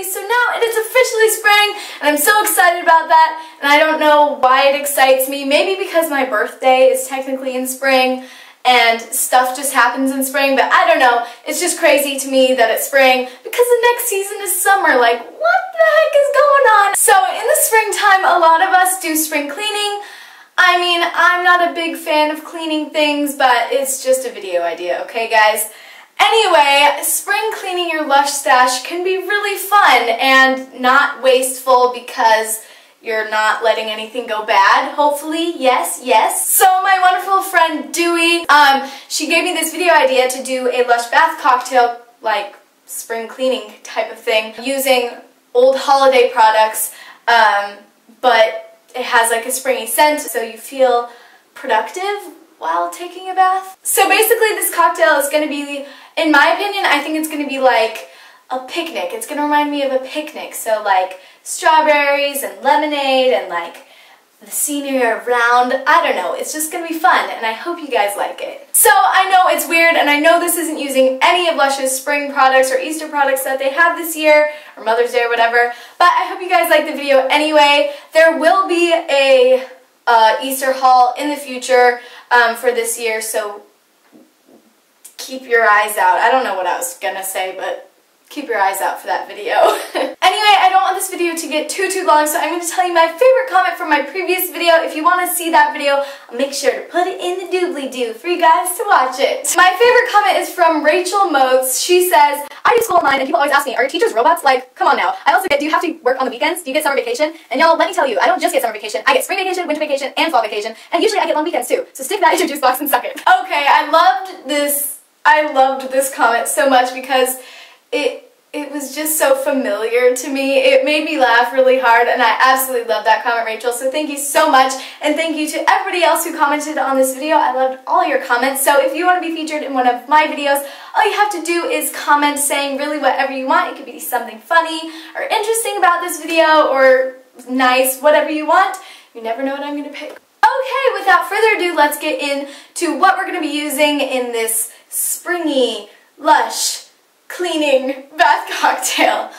So now it is officially spring and I'm so excited about that and I don't know why it excites me. Maybe because my birthday is technically in spring and stuff just happens in spring, but I don't know. It's just crazy to me that it's spring because the next season is summer. Like, what the heck is going on? So in the springtime, a lot of us do spring cleaning. I mean, I'm not a big fan of cleaning things, but it's just a video idea, okay guys? Anyway, spring cleaning your Lush stash can be really fun and not wasteful because you're not letting anything go bad, hopefully, yes, yes. So my wonderful friend Dewey, um, she gave me this video idea to do a Lush bath cocktail, like spring cleaning type of thing, using old holiday products, um, but it has like a springy scent, so you feel productive while taking a bath. So basically this cocktail is going to be, in my opinion, I think it's going to be like a picnic. It's going to remind me of a picnic. So like strawberries and lemonade and like the scenery around. I don't know. It's just going to be fun and I hope you guys like it. So I know it's weird and I know this isn't using any of Lush's spring products or Easter products that they have this year or Mother's Day or whatever, but I hope you guys like the video anyway. There will be a uh, Easter haul in the future um, for this year, so keep your eyes out. I don't know what I was gonna say, but keep your eyes out for that video. anyway, I don't want this video to get too, too long, so I'm going to tell you my favorite comment from my previous video. If you want to see that video, make sure to put it in the doobly-doo for you guys to watch it. My favorite comment is from Rachel Moats. She says, I do school online and people always ask me, are your teachers robots? Like, come on now. I also get, do you have to work on the weekends? Do you get summer vacation? And y'all, let me tell you, I don't just get summer vacation. I get spring vacation, winter vacation, and fall vacation. And usually I get long weekends too. So stick that in your juice box and suck it. Okay, I loved this, I loved this comment so much because it it was just so familiar to me. It made me laugh really hard and I absolutely love that comment, Rachel. So thank you so much and thank you to everybody else who commented on this video. I loved all your comments. So if you want to be featured in one of my videos, all you have to do is comment saying really whatever you want. It could be something funny or interesting about this video or nice, whatever you want. You never know what I'm going to pick. Okay, without further ado, let's get into what we're going to be using in this springy, lush, cleaning bath cocktail.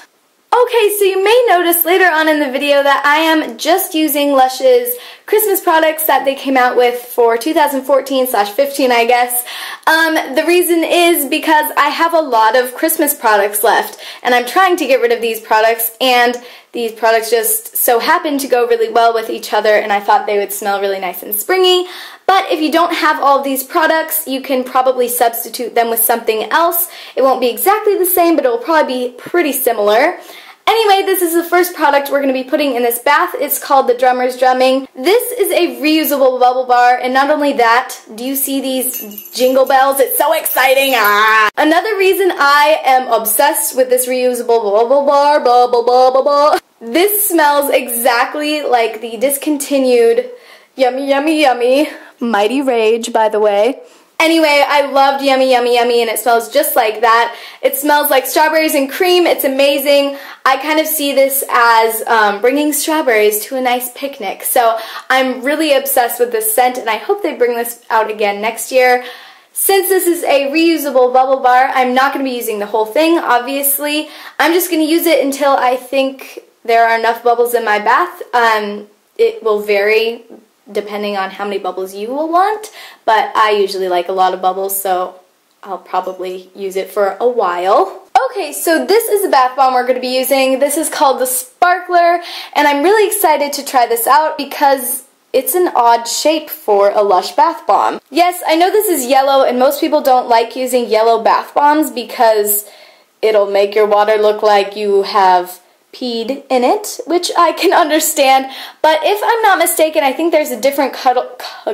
Okay, so you may notice later on in the video that I am just using Lush's Christmas products that they came out with for 2014 slash 15, I guess. Um, the reason is because I have a lot of Christmas products left, and I'm trying to get rid of these products, and these products just so happen to go really well with each other, and I thought they would smell really nice and springy. But if you don't have all these products, you can probably substitute them with something else. It won't be exactly the same, but it will probably be pretty similar. Anyway, this is the first product we're going to be putting in this bath. It's called the Drummer's Drumming. This is a reusable bubble bar, and not only that, do you see these jingle bells? It's so exciting! Ah! Another reason I am obsessed with this reusable bubble bar, bubble, bubble, bubble. This smells exactly like the discontinued Yummy Yummy Yummy Mighty Rage, by the way. Anyway, I loved Yummy Yummy Yummy and it smells just like that. It smells like strawberries and cream. It's amazing. I kind of see this as um, bringing strawberries to a nice picnic. So I'm really obsessed with this scent and I hope they bring this out again next year. Since this is a reusable bubble bar, I'm not going to be using the whole thing, obviously. I'm just going to use it until I think there are enough bubbles in my bath. Um, it will vary depending on how many bubbles you will want, but I usually like a lot of bubbles, so I'll probably use it for a while. Okay, so this is the bath bomb we're going to be using. This is called the Sparkler, and I'm really excited to try this out because it's an odd shape for a Lush bath bomb. Yes, I know this is yellow, and most people don't like using yellow bath bombs because it'll make your water look like you have peed in it, which I can understand. But if I'm not mistaken, I think there's a different color. I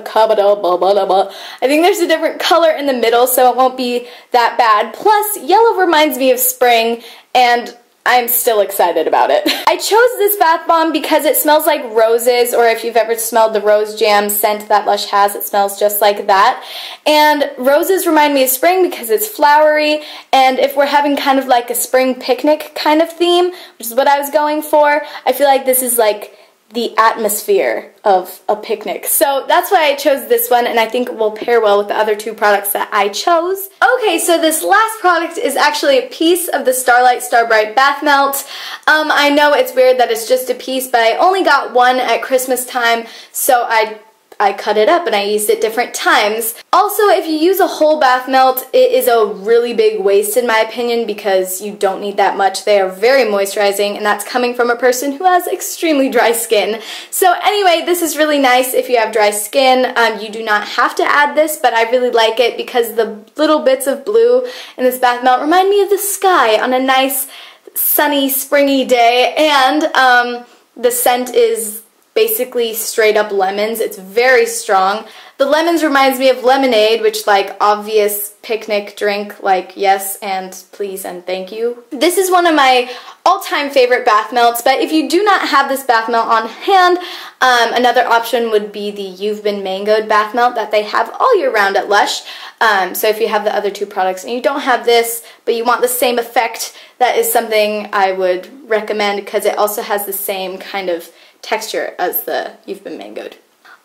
think there's a different color in the middle, so it won't be that bad. Plus, yellow reminds me of spring, and I'm still excited about it. I chose this bath bomb because it smells like roses, or if you've ever smelled the rose jam scent that Lush has, it smells just like that. And roses remind me of spring because it's flowery, and if we're having kind of like a spring picnic kind of theme, which is what I was going for, I feel like this is like the atmosphere of a picnic. So that's why I chose this one and I think it will pair well with the other two products that I chose. Okay, so this last product is actually a piece of the Starlight Starbright Bath Melt. Um, I know it's weird that it's just a piece, but I only got one at Christmas time, so I I cut it up and I used it different times. Also, if you use a whole bath melt, it is a really big waste in my opinion because you don't need that much. They are very moisturizing and that's coming from a person who has extremely dry skin. So anyway, this is really nice if you have dry skin. Um, you do not have to add this, but I really like it because the little bits of blue in this bath melt remind me of the sky on a nice sunny springy day and um, the scent is basically straight up lemons. It's very strong. The lemons reminds me of lemonade, which like obvious picnic drink like yes and please and thank you. This is one of my all-time favorite bath melts, but if you do not have this bath melt on hand, um, another option would be the You've Been Mangoed bath melt that they have all year round at Lush. Um, so if you have the other two products and you don't have this, but you want the same effect, that is something I would recommend because it also has the same kind of texture as the You've Been Mangoed.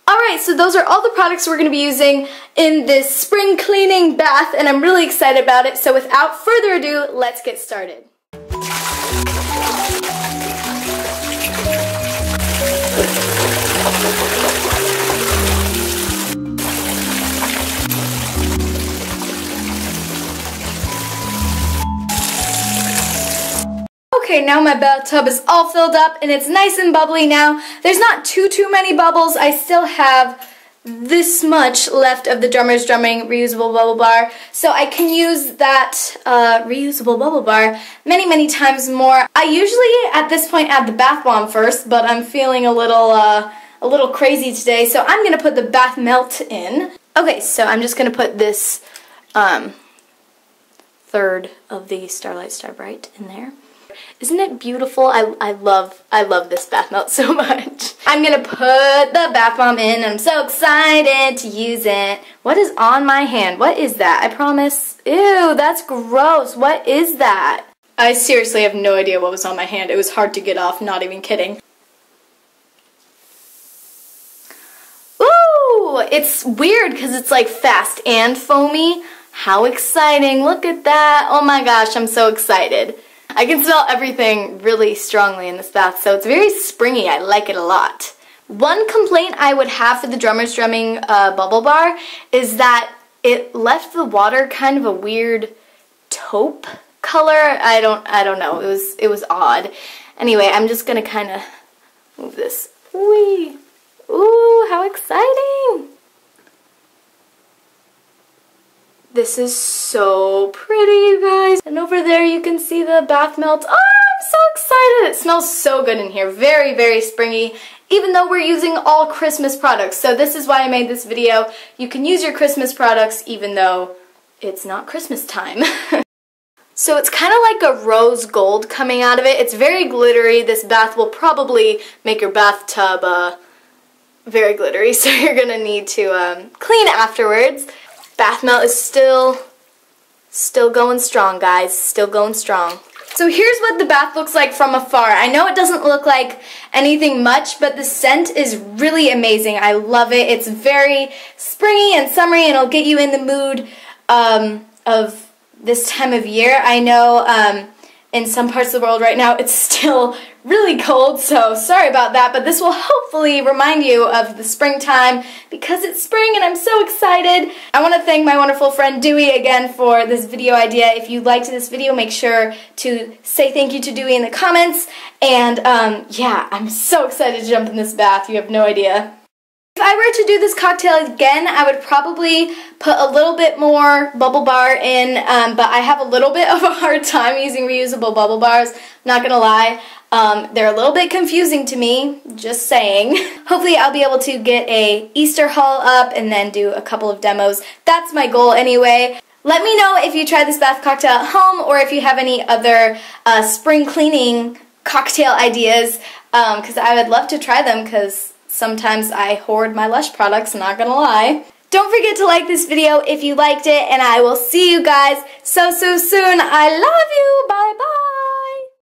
Alright, so those are all the products we're going to be using in this spring cleaning bath, and I'm really excited about it. So without further ado, let's get started. Okay, now my bathtub is all filled up and it's nice and bubbly now. There's not too, too many bubbles. I still have this much left of the Drummer's Drumming reusable bubble bar. So I can use that uh, reusable bubble bar many, many times more. I usually, at this point, add the bath bomb first, but I'm feeling a little, uh, a little crazy today, so I'm going to put the bath melt in. Okay, so I'm just going to put this um, third of the Starlight Starbright in there. Isn't it beautiful? I, I love I love this bath melt so much. I'm gonna put the bath bomb in and I'm so excited to use it. What is on my hand? What is that? I promise. Ew, that's gross. What is that? I seriously have no idea what was on my hand. It was hard to get off, not even kidding. Ooh, it's weird because it's like fast and foamy. How exciting. Look at that. Oh my gosh, I'm so excited. I can smell everything really strongly in this bath, so it's very springy. I like it a lot. One complaint I would have for the Drummer's Drumming uh, Bubble Bar is that it left the water kind of a weird taupe color. I don't I don't know. It was it was odd. Anyway, I'm just gonna kind of move this. Ooh, how exciting! This is so pretty, you guys. And over there you can see the bath melt. Oh, I'm so excited. It smells so good in here. Very, very springy, even though we're using all Christmas products. So this is why I made this video. You can use your Christmas products even though it's not Christmas time. So it's kind of like a rose gold coming out of it. It's very glittery. This bath will probably make your bathtub uh, very glittery, so you're going to need to um, clean afterwards. Bath melt is still, still going strong, guys. Still going strong. So here's what the bath looks like from afar. I know it doesn't look like anything much, but the scent is really amazing. I love it. It's very springy and summery, and it'll get you in the mood um, of this time of year. I know um, in some parts of the world right now it's still really cold, so sorry about that, but this will hopefully remind you of the springtime because it's spring and I'm so excited. I want to thank my wonderful friend Dewey again for this video idea. If you liked this video, make sure to say thank you to Dewey in the comments, and um, yeah, I'm so excited to jump in this bath, you have no idea. If I were to do this cocktail again, I would probably put a little bit more bubble bar in, um, but I have a little bit of a hard time using reusable bubble bars, not gonna lie. Um, they're a little bit confusing to me, just saying. Hopefully I'll be able to get a Easter haul up and then do a couple of demos. That's my goal anyway. Let me know if you tried this bath cocktail at home or if you have any other uh, spring cleaning cocktail ideas because um, I would love to try them because Sometimes I hoard my Lush products, not gonna lie. Don't forget to like this video if you liked it, and I will see you guys so, so soon. I love you. Bye-bye.